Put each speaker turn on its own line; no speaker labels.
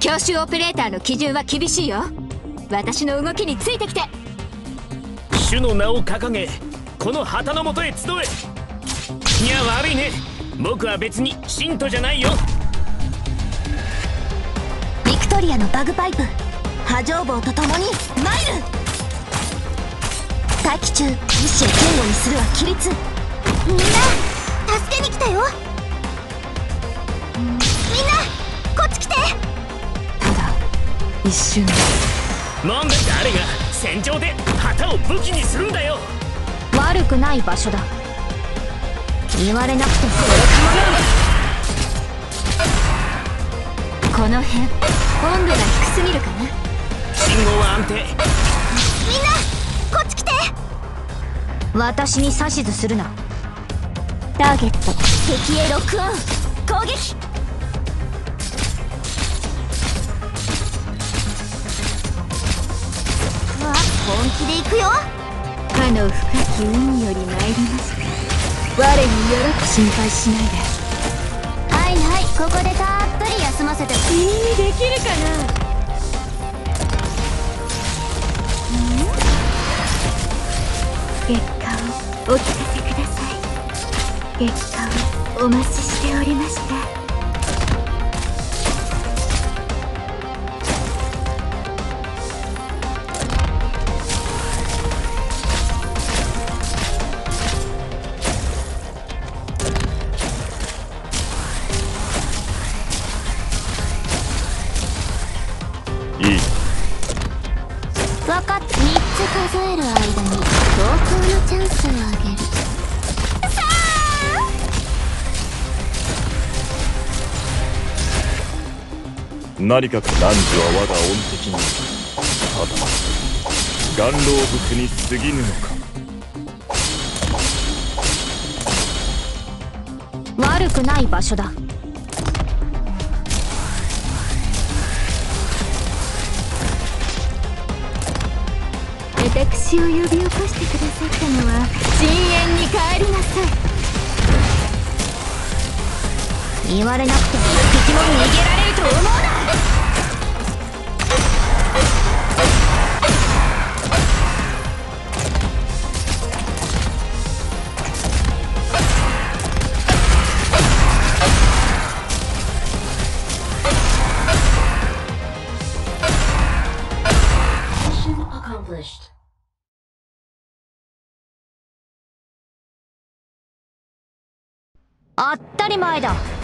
教習オペレーターの基準は厳しいよ。私の動きについてきて。
主の名を掲げこの旗のもとへ集え。いや悪いね。僕は別に信徒じゃないよ。
ビクトリアのバグパイプ波状棒と共にマイル待機中意志を堅固にするは規律。みんな助けに来たよ
一瞬。
なんで誰が戦場で旗を武器にするんだよ。
悪くない場所だ。言われなくても。
この辺温度が低すぎるかな。
信号は安定。
みんなこっち来て。私に指図するな。ターゲット敵へロックオン。攻撃本気で行くよ。
かの深き海より参りました我によろく心配しないで。
はいはいここでたっぷり休ませて。
君にできるかな。結果をお聞かせください。結果をお待ちしておりました
分かった3つ数える間に。同等のチャンスをあ。げるさあ
何かく汝は我が恩敵にただ。岩老仏に過ぎぬのか。
悪くない場所だ。
私を呼び起こしてくださったのは深淵に帰りなさい
言われなくても一匹も逃げられると思うな当たり前だ。